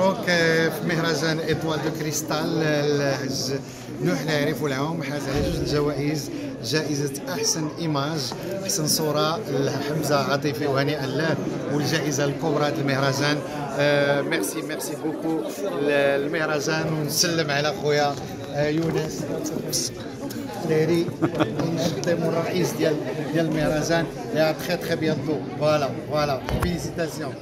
مبروك آه، في مهرجان Étoile de Cristal نوح العريف والعوم حاز على جوج الجوائز جائزة أحسن image أحسن صورة لحمزة عاطفي وهنيئا له والجائزة الكبرى المهرجان. آه merci merci beaucoup. المهرجان ونسلم على خويا آه يونس ليري نقدموا الرئيس ديال ديال المهرجان. يا تخي très bien فوالا فوالا فيليسيتاسيون